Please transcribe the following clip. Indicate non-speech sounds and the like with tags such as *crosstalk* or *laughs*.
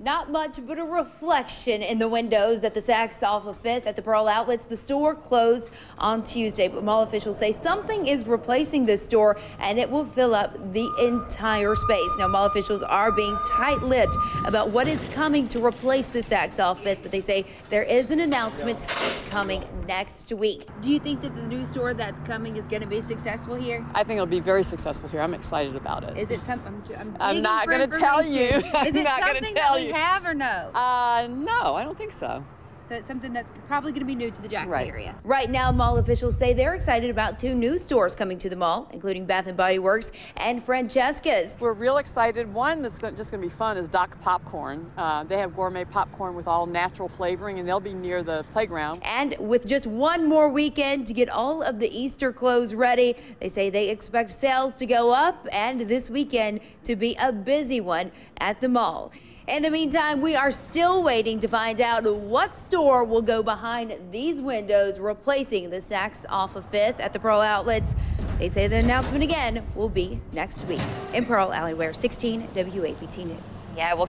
Not much, but a reflection in the windows at the Saks off of 5th at the Pearl Outlets. The store closed on Tuesday, but mall officials say something is replacing this store and it will fill up the entire space. Now, mall officials are being tight-lipped about what is coming to replace the Saks off 5th, but they say there is an announcement coming next week. Do you think that the new store that's coming is going to be successful here? I think it'll be very successful here. I'm excited about it. Is it something? I'm, I'm digging not gonna tell you. *laughs* I'm not gonna something tell we you. have or no? Uh, no, I don't think so. So it's something that's probably going to be new to the Jackson Right. area. Right now, mall officials say they're excited about two new stores coming to the mall, including Bath and Body Works and Francesca's. We're real excited. One that's just going to be fun is Doc Popcorn. Uh, they have gourmet popcorn with all natural flavoring, and they'll be near the playground. And with just one more weekend to get all of the Easter clothes ready, they say they expect sales to go up and this weekend to be a busy one at the mall. In the meantime, we are still waiting to find out what store will go behind these windows, replacing the Saks off of 5th at the Pearl Outlets. They say the announcement again will be next week. In Pearl, Allie Ware 16, WAPT News. Yeah, well.